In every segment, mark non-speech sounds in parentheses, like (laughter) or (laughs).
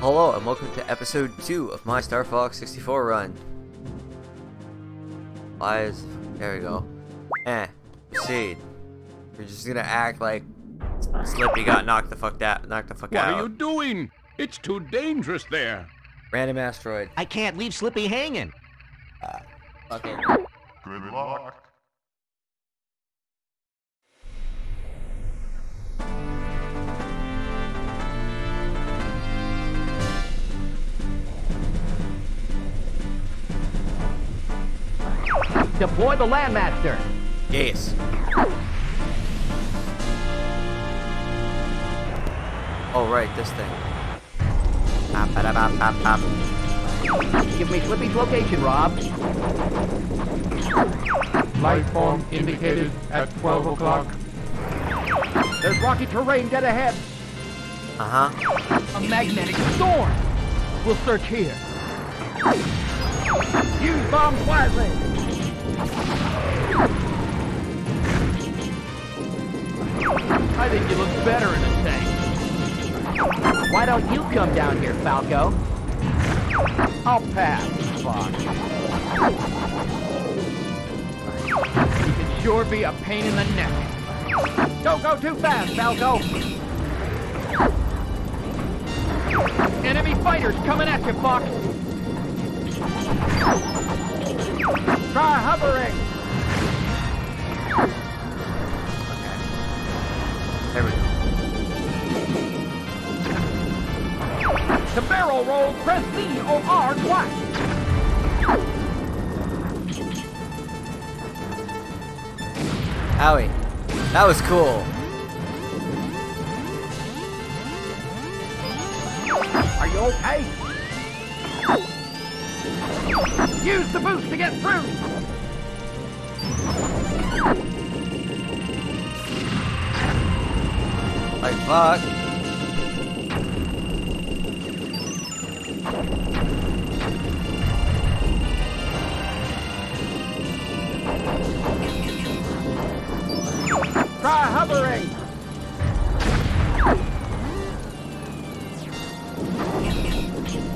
Hello and welcome to episode 2 of my Star Fox 64 run. Why is... there we go. Eh, proceed. We're just gonna act like Slippy got knocked the fuck out. knocked the fuck What out. What are you doing? It's too dangerous there. Random asteroid. I can't leave Slippy hanging. Okay. Good luck. Deploy the Landmaster. Yes. Oh right, this thing. Give me Slippy's location, Rob. Life form indicated at 12 o'clock. There's rocky terrain dead ahead. Uh-huh. A magnetic storm. We'll search here. Use bombs wisely. I think you look better in a tank. Why don't you come down here, Falco? I'll pass, Fox. You can sure be a pain in the neck. Don't go too fast, Falco. Enemy fighters coming at you, Fox. Try hovering. There we go. To barrel roll, press C or R twice. Howie. That was cool. Are you okay? Use the boost to get through. Like fuck. Try hovering.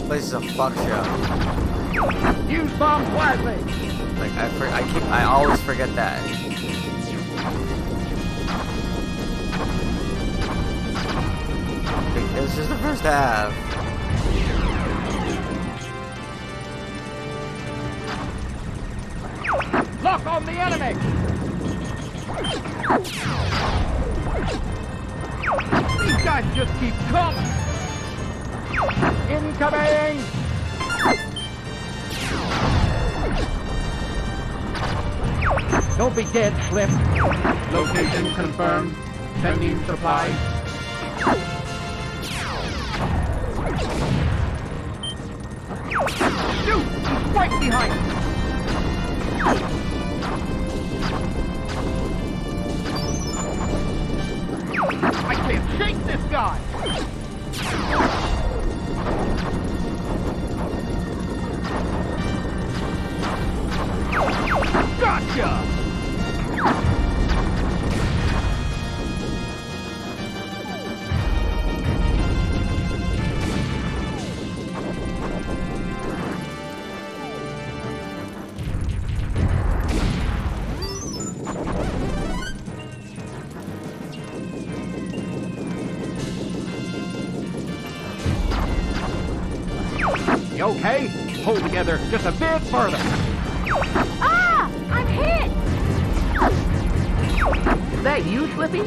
Place is a fuck show. Use bombs wisely. Like I for, I keep I always forget that. It was just the first half. Lock on the enemy. These guys just keep coming. Incoming. Don't be dead, Slip. Location confirmed. Sending supplies. Shoot! He's right behind. I can't shake this guy! Gotcha! Okay? Hold together just a bit further. Ah! I'm hit! Is that you, Slippy?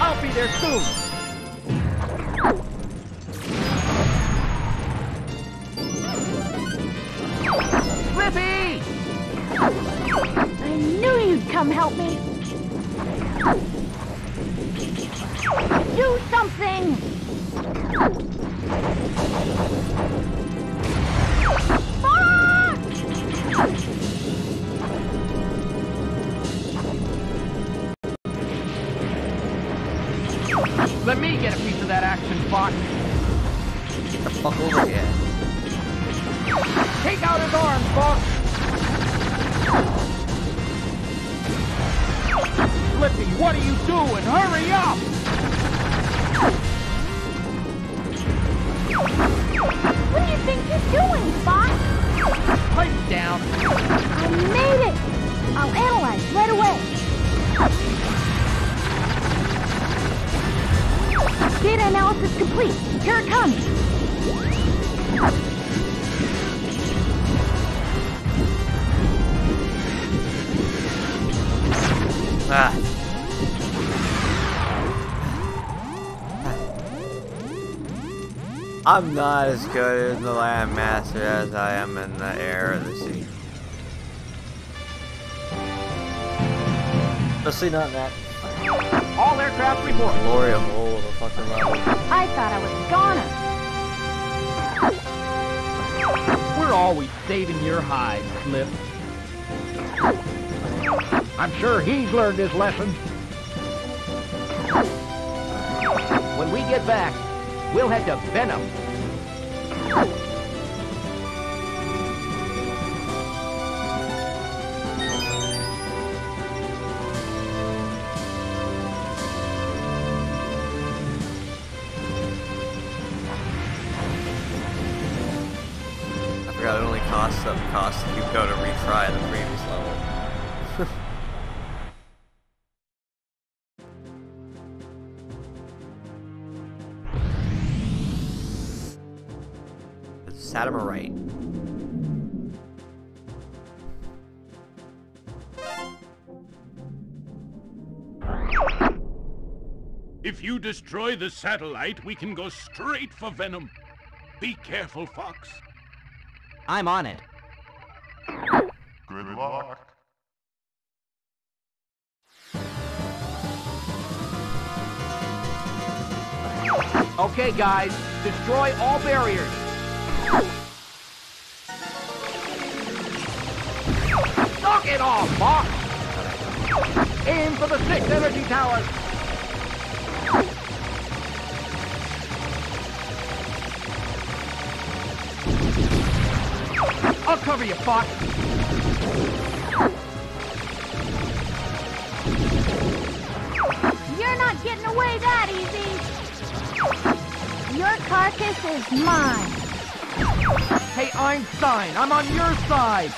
I'll be there soon. Slippy! I knew you'd come help me. Take out his arms, boss. Flippy, what are you doing? Hurry up! What do you think you're doing, boss? Pipe down. I made it! I'll analyze right away. Data analysis complete. Here it comes. Ah. I'm not as good in the Landmaster as I am in the air or the sea. Especially not in that All aircraft report. glory of hole of a fucking level. I thought I was goner. We're always saving your hide, Slip. I'm sure he's learned his lesson. When we get back, we'll head to Venom. If you destroy the satellite, we can go straight for Venom. Be careful, Fox. I'm on it. Good luck. Okay, guys, destroy all barriers. Knock it off, Fox! Aim for the six energy towers. I'll cover you, Fox. You're not getting away that easy. Your carcass is mine. Hey, Einstein, I'm on your side.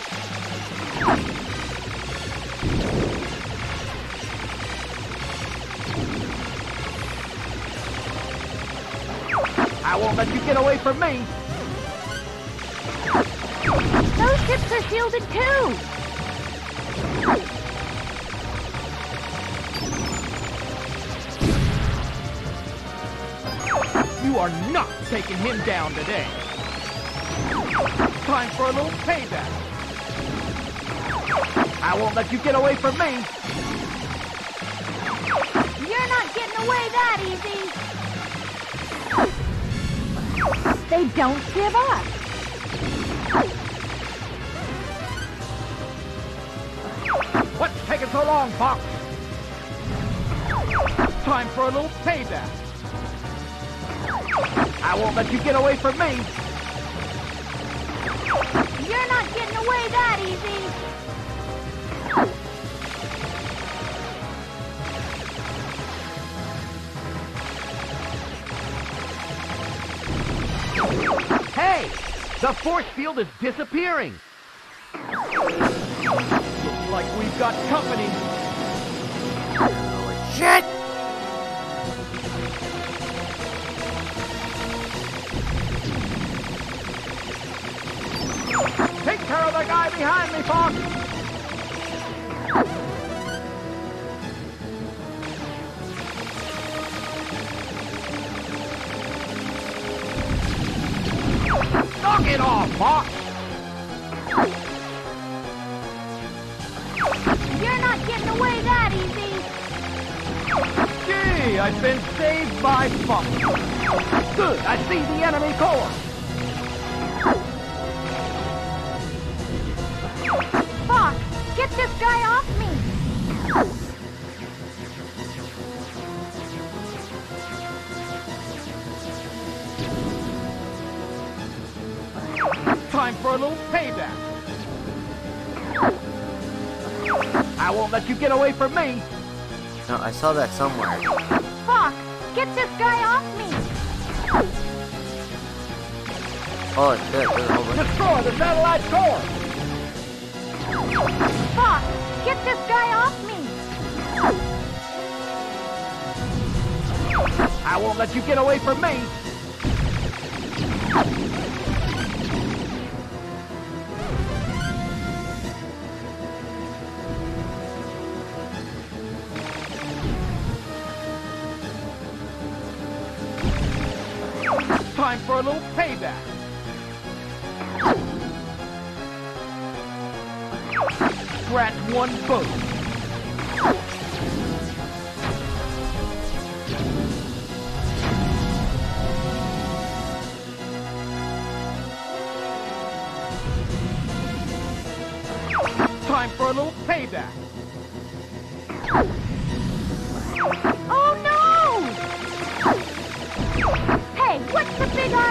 I won't let you get away from me. Those ships are shielded too. You are not taking him down today. Time for a little payback. I won't let you get away from me. You're not getting away that easy. They don't give up. So long, Fox? Time for a little payback. I won't let you get away from me. You're not getting away that easy. Hey! The force field is disappearing. Like we've got company. Holy shit! Take care of the guy behind me, Fox. Knock it off, Fox. Gee, I've been saved by Fox. Good, I see the enemy core. Fox, get this guy off me. Time for a little payback. I won't let you get away from me. No, I saw that somewhere. Fox, get this guy off me. Oh shit, there's a whole bunch. Destroy the satellite core. Fuck! get this guy off me. I I won't let you get away from me. A little payback. Scratch one boat. Time for a little payback.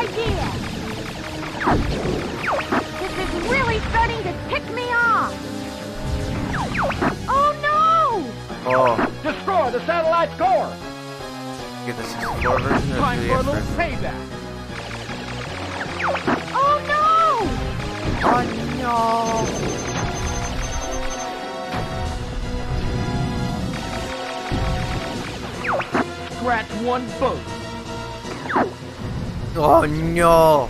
Idea? This is really starting to tick me off. Oh no! Oh, Destroy the satellite's core. get the 64 version Time for a the little extra? payback. Oh no! Oh no! Scratch one boat. Oh no!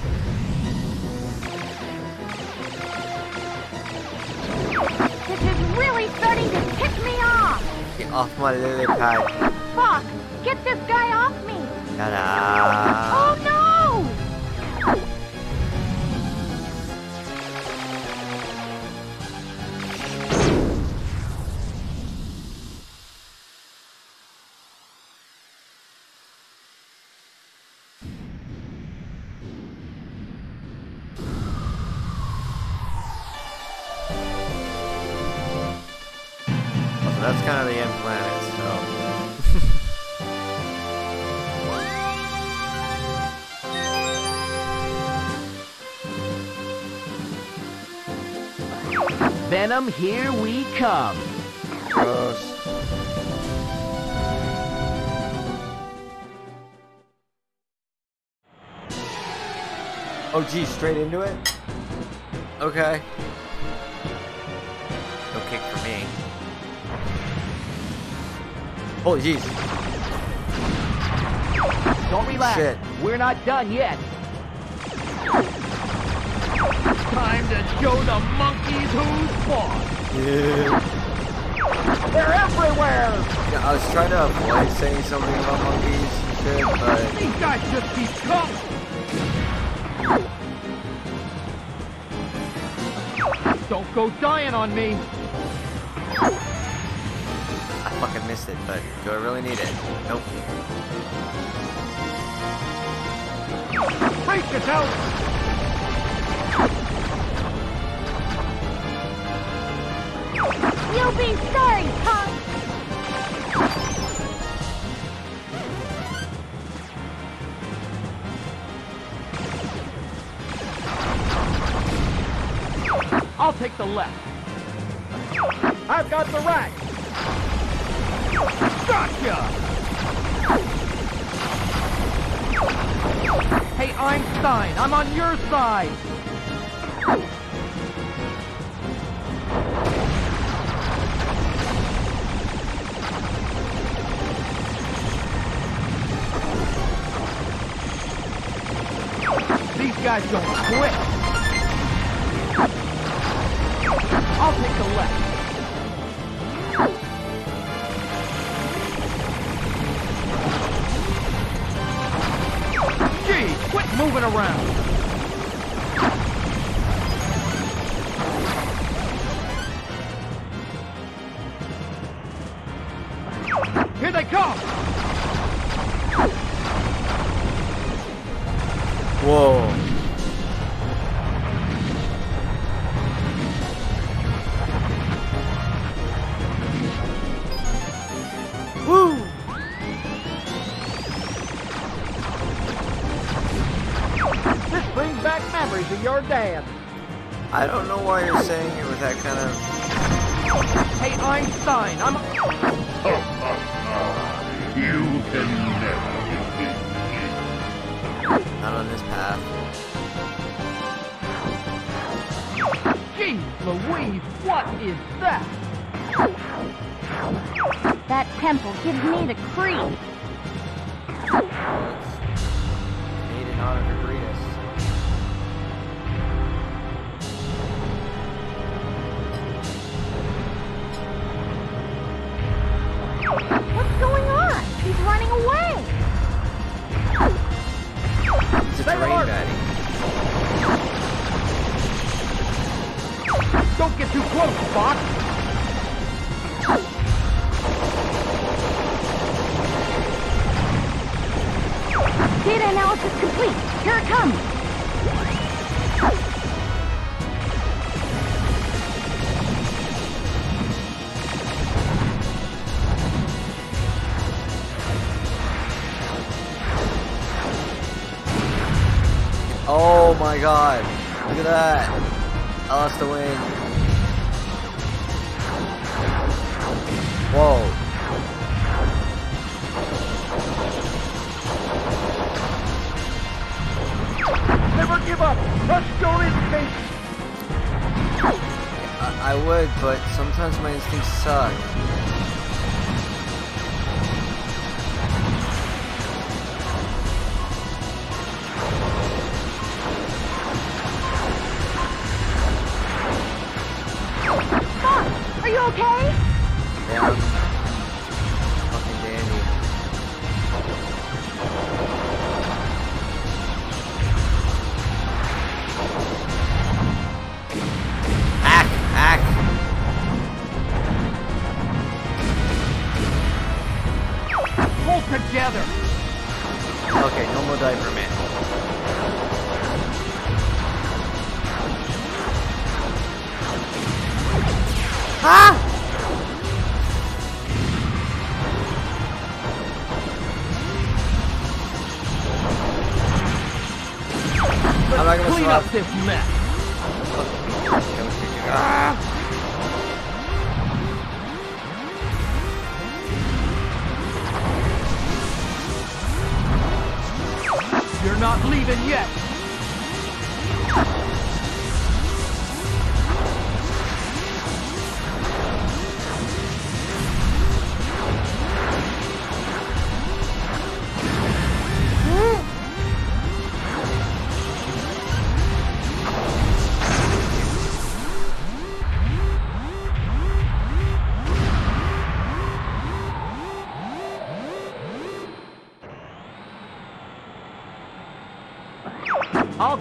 This is really starting to tick me off. Get off my lily pad. Fuck! Get this guy off me! Ta-da! Oh no! Venom, here we come. Gross. Oh geez, straight into it? Okay. No kick for me. Oh jeez. Don't relax. Shit. We're not done yet. Time to show the monkeys who's boss. Yeah. They're everywhere. Yeah, I was trying to avoid saying something about monkeys and shit, but These guys just keep coming. Don't go dying on me. I fucking missed it. But do I really need it? Nope. Brace yourself. You'll be sorry, punk! I'll take the left. I've got the right. Gotcha! Hey, Einstein, I'm on your side. These guys don't quit. I'll take the left. Gee, quit moving around. Whoa. A Stay terrain alert. baddie. Don't get too close, Fox! Data analysis complete. Here it comes. God. Look at that. I lost the wing. Whoa. Never give up! Trust your instinct! I, I would, but sometimes my instincts suck. Up this mess! You're not leaving yet!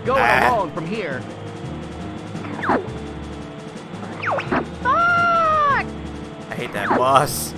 Go it Ah. alone from here. Fox! I hate that boss.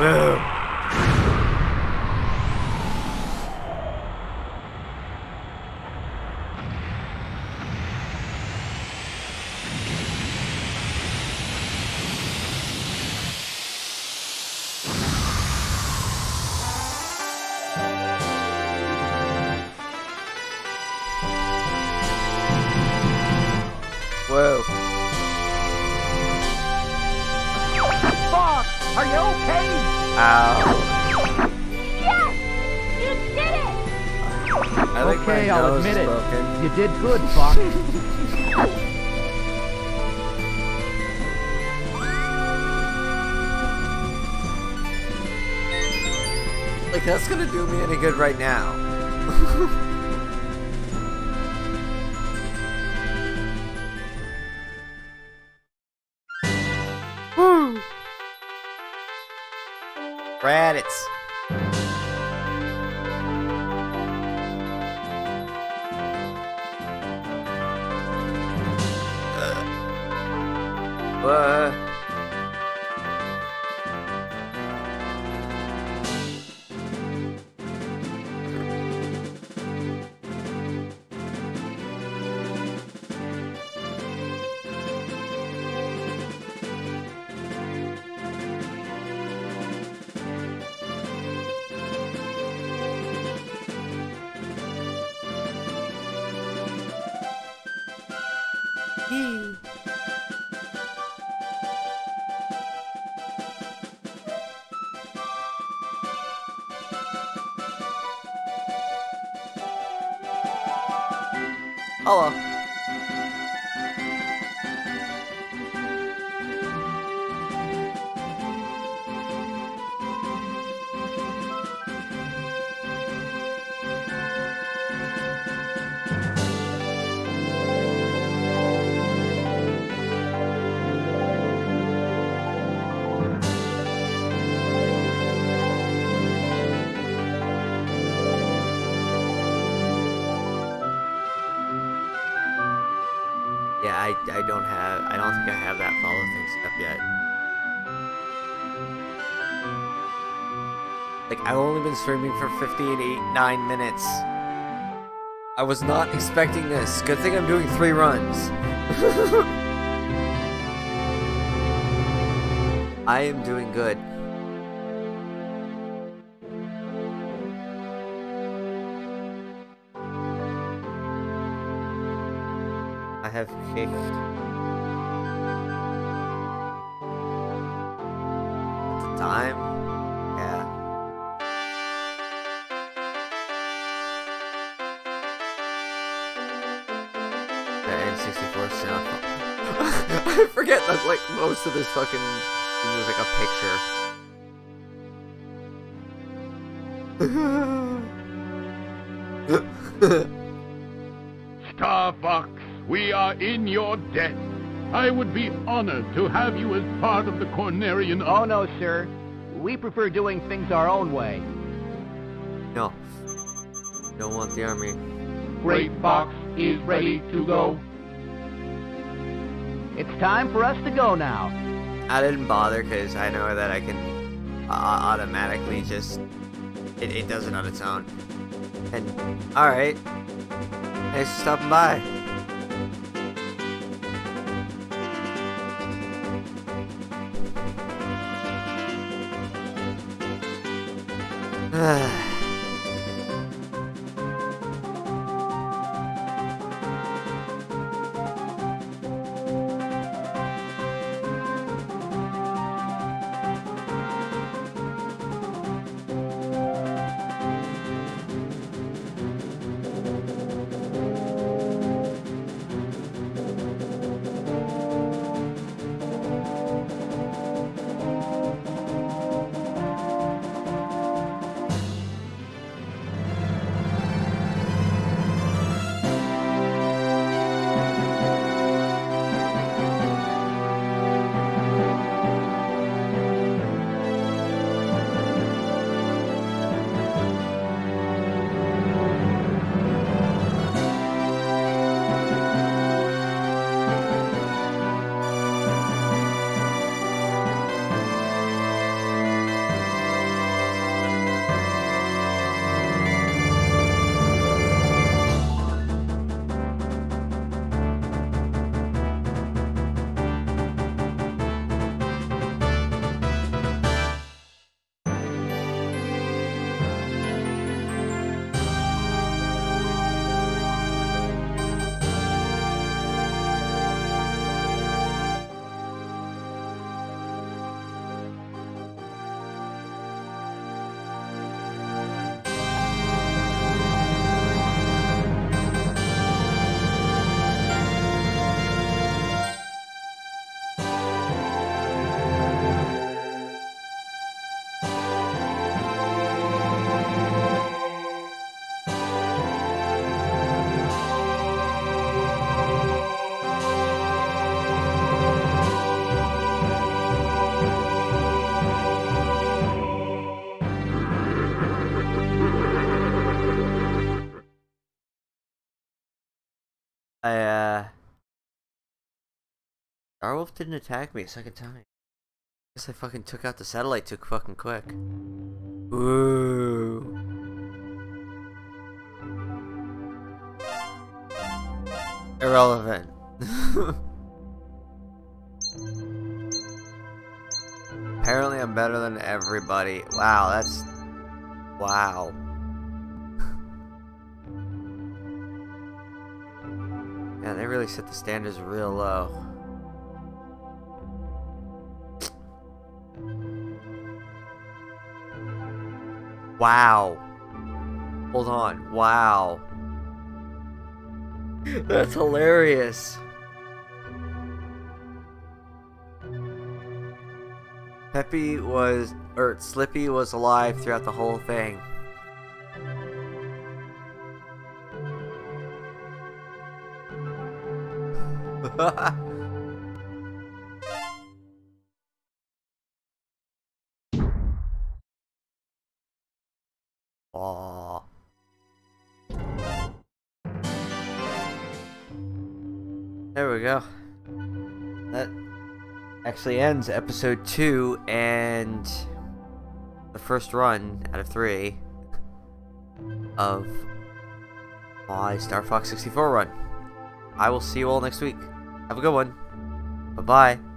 Eh good, fuck. Like, that's gonna do me any good right now. Woo! Radits. I, don't have, I don't think I have that follow things up yet. Like, I've only been streaming for 58, 9 minutes. I was not expecting this. Good thing I'm doing three runs. (laughs) I am doing good. I have kicked. At the time? Yeah. The N64 sound. (laughs) I forget that like most of this fucking is like a picture. (laughs) in your debt. I would be honored to have you as part of the Cornerian Oh, no, sir. We prefer doing things our own way. no. Don't want the army. Great Fox is ready to go. It's time for us to go now. I didn't bother because I know that I can uh, automatically just it, it does it on its own. And all right, thanks for stopping by. 唉 Starwolf didn't attack me a second time. Guess I fucking took out the satellite too fucking quick. Ooh. Irrelevant. (laughs) Apparently I'm better than everybody. Wow, that's... Wow. (laughs) Yeah, they really set the standards real low. Wow. Hold on. Wow. That's hilarious. Peppy was, or Slippy was alive throughout the whole thing. (laughs) actually ends episode two and the first run out of three of my Star Fox 64 run. I will see you all next week. Have a good one. Bye bye.